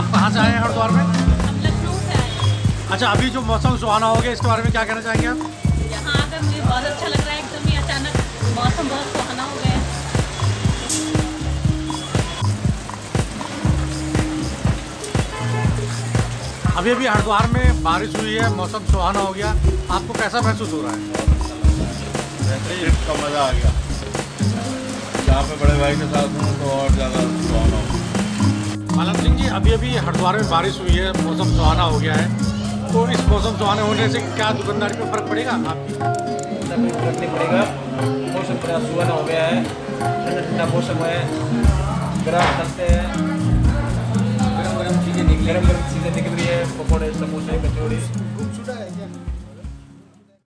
आप कहाँ से आए हैं हरिद्वार में? लखनऊ से आए अच्छा अभी जो मौसम सुहाना हो गया इसके बारे में क्या कहना चाहेंगे आप? यहाँ आकर मुझे बहुत अच्छा लग रहा है एकदम ही अचानक मौसम बहुत सुहाना हो गया अभी अभी हरिद्वार में बारिश हुई है मौसम सुहाना हो गया। आपको कैसा महसूस हो रहा है? ट्रिप का मज़ा आ गया। यहाँ पे बड़े भाई के साथ हूँ तो और ज़्यादा सुहाना हो गया। अभी अभी हरिद्वार में बारिश हुई है मौसम सुहाना हो गया है। तो इस मौसम सुहाने होने से क्या दुकानदारी में फ़र्क पड़ेगा? आपकी फ़र्क नहीं पड़ेगा। मौसम थोड़ा सुहाना हो गया है। ठंडा ठंडा मौसम है। ग्राहक चलते हैं। गरम गरम चीज़ें निकल। गर्म गरम चीज़ें निकल रही है। पकौड़े समोसे कचौड़ी।